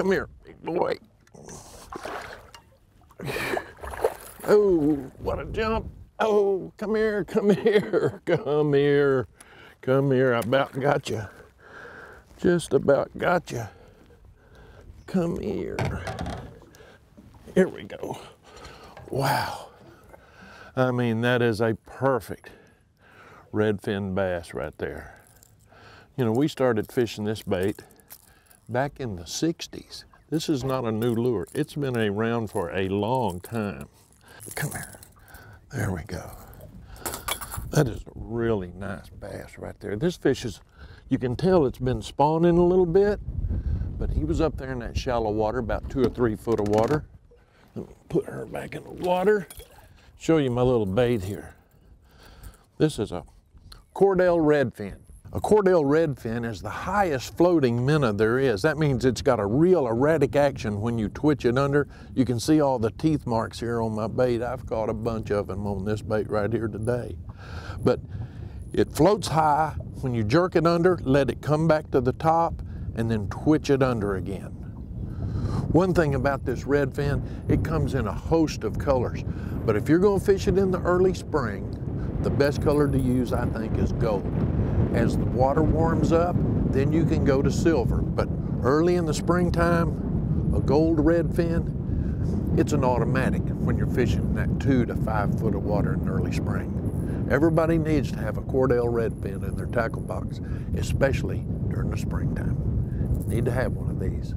come here, big boy. Oh, what a jump. Oh, come here, come here, come here, come here. I about got you. Just about got you. Come here. Here we go. Wow. I mean, that is a perfect redfin bass right there. You know, we started fishing this bait back in the 60s. This is not a new lure. It's been around for a long time. Come here. There we go. That is a really nice bass right there. This fish is, you can tell it's been spawning a little bit, but he was up there in that shallow water, about two or three foot of water. Put her back in the water. Show you my little bait here. This is a Cordell redfin. A Cordell redfin is the highest floating minnow there is. That means it's got a real erratic action when you twitch it under. You can see all the teeth marks here on my bait. I've caught a bunch of them on this bait right here today. But it floats high. When you jerk it under, let it come back to the top and then twitch it under again. One thing about this redfin, it comes in a host of colors. But if you're gonna fish it in the early spring, the best color to use, I think, is gold. As the water warms up, then you can go to silver. But early in the springtime, a gold redfin, it's an automatic when you're fishing that two to five foot of water in early spring. Everybody needs to have a Cordell redfin in their tackle box, especially during the springtime. Need to have one of these.